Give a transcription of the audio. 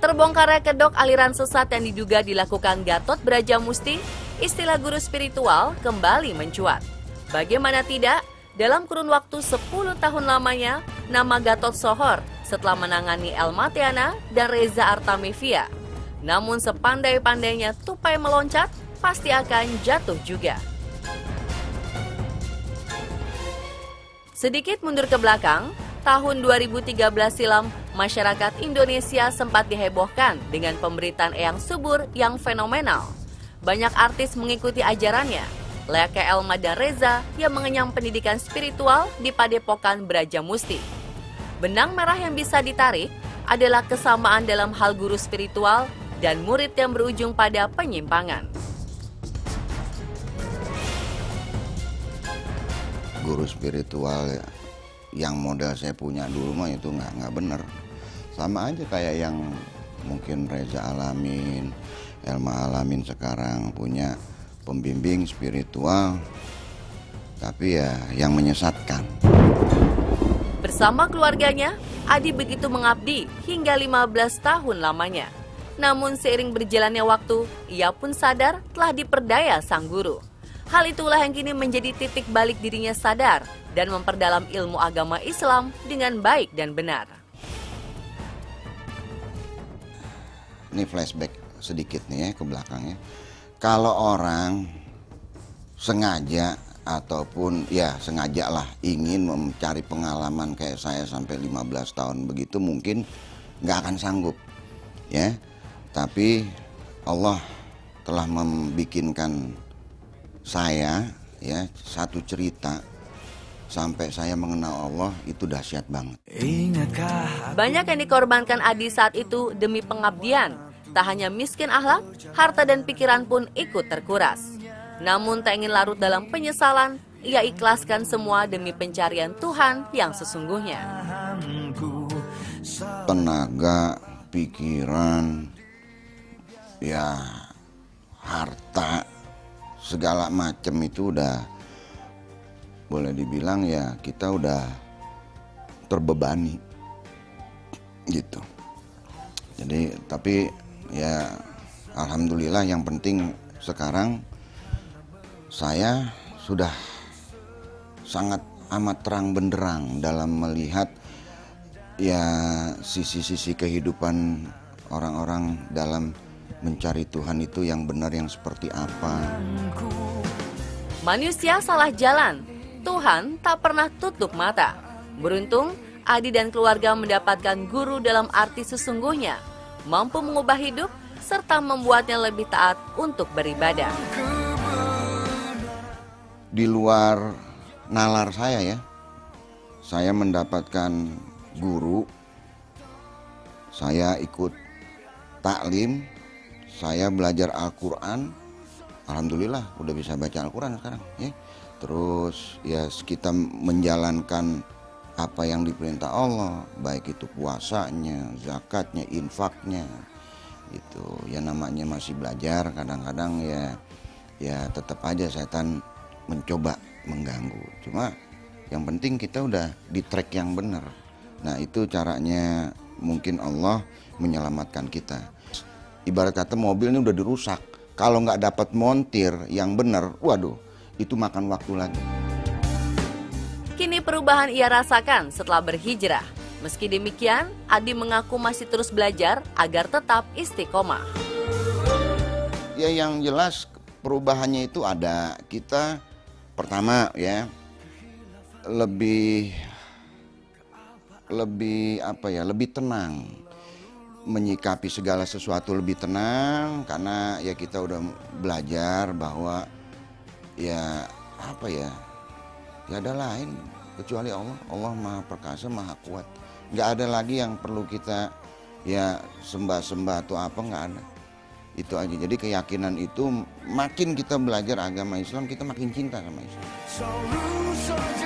Terbongkarnya kedok aliran sesat yang diduga dilakukan Gatot Brajamusti, istilah guru spiritual kembali mencuat. Bagaimana tidak, dalam kurun waktu 10 tahun lamanya, nama Gatot Sohor setelah menangani Elma Tiana dan Reza Artamevia. Namun sepandai-pandainya tupai meloncat, pasti akan jatuh juga. Sedikit mundur ke belakang, tahun 2013 silam, masyarakat Indonesia sempat dihebohkan dengan pemberitaan Eyang Subur yang fenomenal. Banyak artis mengikuti ajarannya, layaknya Elma dan Reza yang mengenyam pendidikan spiritual di Padepokan Brajamusti. Benang merah yang bisa ditarik adalah kesamaan dalam hal guru spiritual dan murid yang berujung pada penyimpangan. guru spiritual ya, yang model saya punya dulu mah itu nggak nggak bener sama aja kayak yang mungkin Reza alamin Elma alamin sekarang punya pembimbing spiritual tapi ya yang menyesatkan Bersama keluarganya, Adi begitu mengabdi hingga 15 tahun lamanya. Namun seiring berjalannya waktu, ia pun sadar telah diperdaya sang guru. Hal itulah yang kini menjadi titik balik dirinya sadar dan memperdalam ilmu agama Islam dengan baik dan benar. ini flashback sedikit nih ya ke belakangnya kalau orang sengaja ataupun ya sengaja lah ingin mencari pengalaman kayak saya sampai 15 tahun begitu mungkin nggak akan sanggup ya tapi Allah telah membikinkan saya ya satu cerita sampai saya mengenal Allah itu dahsyat banget. Banyak yang dikorbankan Adi saat itu demi pengabdian. Tak hanya miskin akhlak, harta dan pikiran pun ikut terkuras. Namun tak ingin larut dalam penyesalan, ia ikhlaskan semua demi pencarian Tuhan yang sesungguhnya. Tenaga, pikiran, ya harta, segala macam itu udah boleh dibilang ya kita udah terbebani gitu. Jadi tapi ya alhamdulillah yang penting sekarang saya sudah sangat amat terang benderang dalam melihat ya sisi-sisi kehidupan orang-orang dalam mencari Tuhan itu yang benar yang seperti apa. Manusia salah jalan, Tuhan tak pernah tutup mata. Beruntung, Adi dan keluarga mendapatkan guru dalam arti sesungguhnya, mampu mengubah hidup serta membuatnya lebih taat untuk beribadah. Di luar nalar saya ya, saya mendapatkan guru, saya ikut taklim, saya belajar Al-Quran, Alhamdulillah udah bisa baca Al-Quran sekarang ya. Terus ya kita menjalankan apa yang diperintah Allah, baik itu puasanya, zakatnya, infaknya, itu ya namanya masih belajar kadang-kadang ya ya tetap aja setan mencoba mengganggu. Cuma yang penting kita udah di track yang benar. Nah itu caranya mungkin Allah menyelamatkan kita. Ibarat kata mobil ini udah dirusak. Kalau nggak dapat montir yang benar, waduh itu makan waktu lagi. Kini perubahan ia rasakan setelah berhijrah. Meski demikian, Adi mengaku masih terus belajar agar tetap istiqomah. Ya yang jelas perubahannya itu ada. Kita pertama ya lebih lebih apa ya lebih tenang menyikapi segala sesuatu lebih tenang karena ya kita udah belajar bahwa ya apa ya ya ada lain kecuali Allah. Allah maha perkasa maha kuat. Nggak ada lagi yang perlu kita ya sembah-sembah atau apa nggak ada. Itu aja. Jadi keyakinan itu makin kita belajar agama Islam kita makin cinta sama Islam